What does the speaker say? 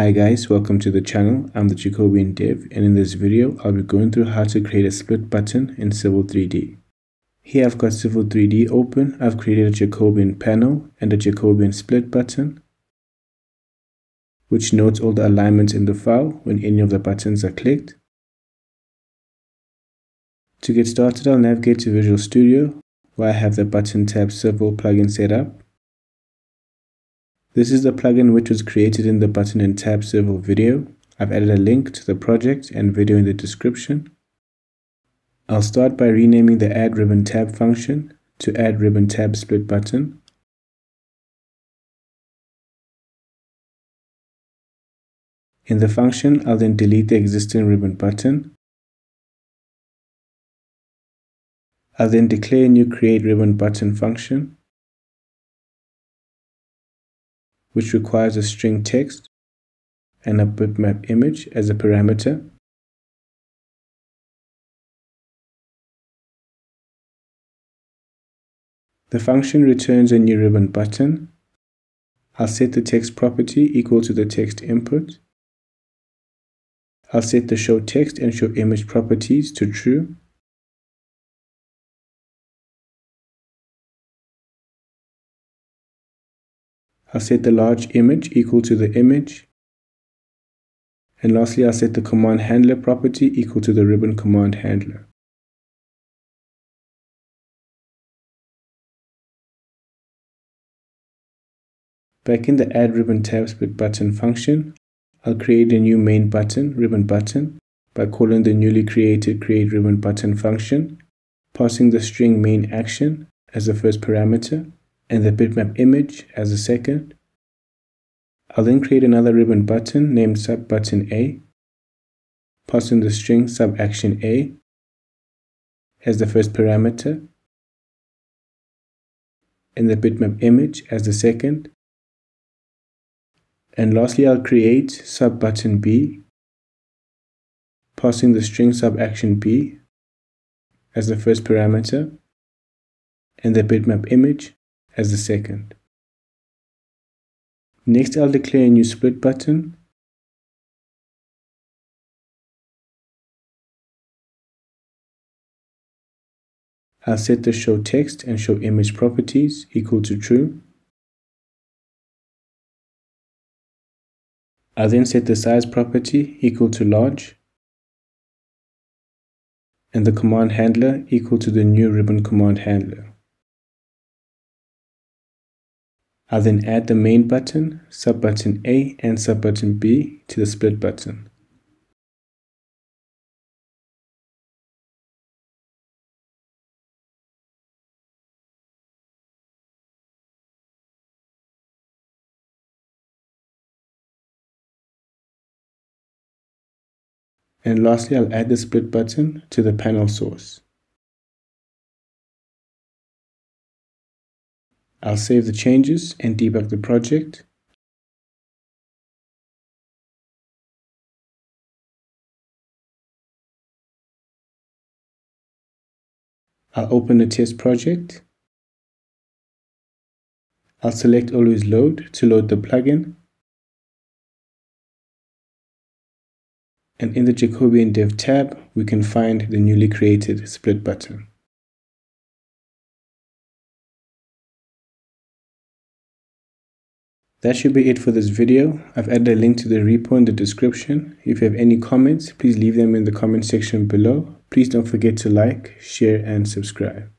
Hi guys, welcome to the channel. I'm the Jacobian Dev and in this video I'll be going through how to create a split button in Civil 3D. Here I've got Civil 3D open, I've created a Jacobian panel and a Jacobian split button which notes all the alignments in the file when any of the buttons are clicked. To get started I'll navigate to Visual Studio where I have the button tab Civil plugin set up this is the plugin which was created in the button and tab civil video. I've added a link to the project and video in the description. I'll start by renaming the add ribbon tab function to add ribbon tab split button. In the function, I'll then delete the existing ribbon button. I'll then declare a new create ribbon button function. Which requires a string text and a bitmap image as a parameter. The function returns a new ribbon button. I'll set the text property equal to the text input. I'll set the show text and show image properties to true. I'll set the large image equal to the image. And lastly, I'll set the command handler property equal to the ribbon command handler. Back in the add ribbon tab split button function, I'll create a new main button, ribbon button, by calling the newly created create ribbon button function, passing the string main action as the first parameter, and the bitmap image as a second. I'll then create another ribbon button named sub button A, passing the string sub action A as the first parameter, and the bitmap image as the second. And lastly, I'll create sub button B, passing the string sub action B as the first parameter, and the bitmap image as the second. Next, I'll declare a new split button. I'll set the show text and show image properties equal to true. I'll then set the size property equal to large and the command handler equal to the new ribbon command handler. I'll then add the main button, sub-button A and sub-button B to the split button. And lastly, I'll add the split button to the panel source. I'll save the changes and debug the project. I'll open the test project. I'll select always load to load the plugin. And in the Jacobian Dev tab, we can find the newly created split button. That should be it for this video. I've added a link to the repo in the description. If you have any comments, please leave them in the comment section below. Please don't forget to like, share and subscribe.